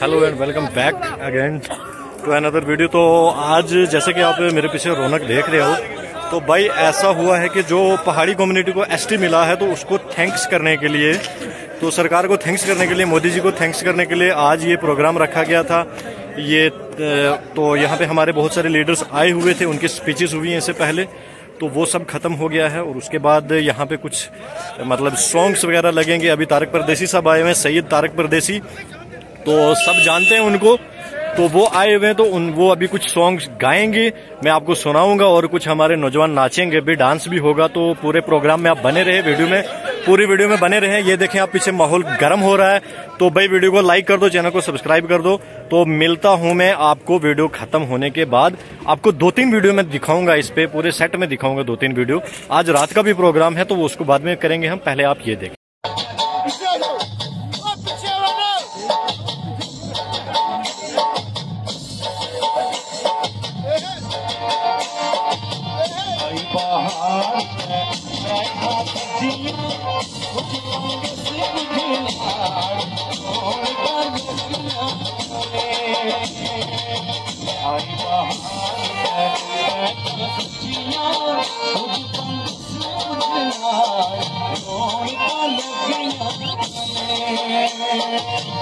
Hello and welcome back again to another video तो आज जैसे कि आप मेरे पीछे रौनक देख रहे हो तो भाई, ऐसा हुआ है कि जो पहाड़ी कम्युनिटी को एसटी मिला है तो उसको थैंक्स करने के लिए तो सरकार को थैंक्स करने के लिए, मोदी जी को थैंक्स करने के लिए आज ये प्रोग्राम रखा गया था। ये तो यहाँ पे हमारे बहुत सारे लीडर्स आए हुए थे, उनकी स्पीचेस हुई हैं इससे पहले तो वो सब खत्म हो गया है, और उसके बाद यहाँ पे कुछ मतलब सॉन्ग्स वगैरह लगेंगे। अभी तारक परदेसी साहब आए हुए हैं, सैयद तारक परदेसी तो सब जानते हैं उनको। तो वो आए हुए हैं तो उन, वो अभी कुछ सॉन्ग्स गाएँगे, मैं आपको सुनाऊँगा और कुछ हमारे नौजवान नाचेंगे भी डांस भी होगा तो पूरे प्रोग्राम में आप बने रहे वीडियो में, पूरी वीडियो में बने रहे, ये देखें आप पीछे माहौल गर्म हो रहा है तो भाई वीडियो को लाइक कर दो चैनल को सब्सक्राइब कर दो तो मिलता हूँ मैं आपको वीडियो खत्म होने के बाद, आपको दो तीन वीडियो में दिखाऊँगा इस पे, पूरे सेट में दिखाऊँगा दो तीन वीडियो आज रात का भी प्रोग्राम है तो उसको बाद में करेंगे हम, पहले आप ये देखें।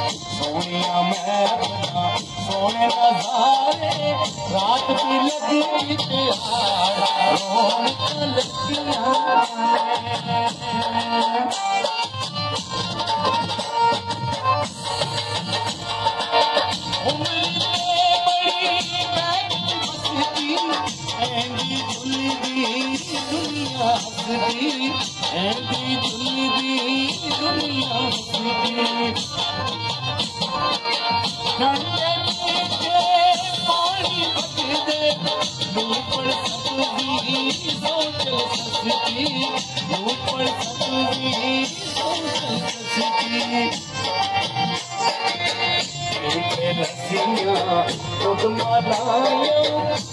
सोनिया मैं सोने नजारे रात की लगी प्यार रौनक लगियाँ दुनिया हसदी ऐंदी दुलदी दुनिया हसदी ठंडे मीठे पानी बगदे ऊपर सतदी सोच ससदी ऊपर सतदी सोच ससदी रसिया तुम मलाया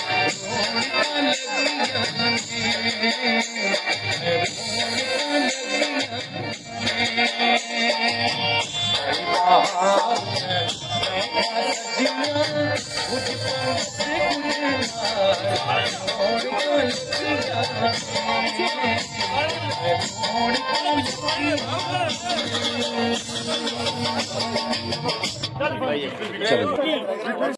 Gracias.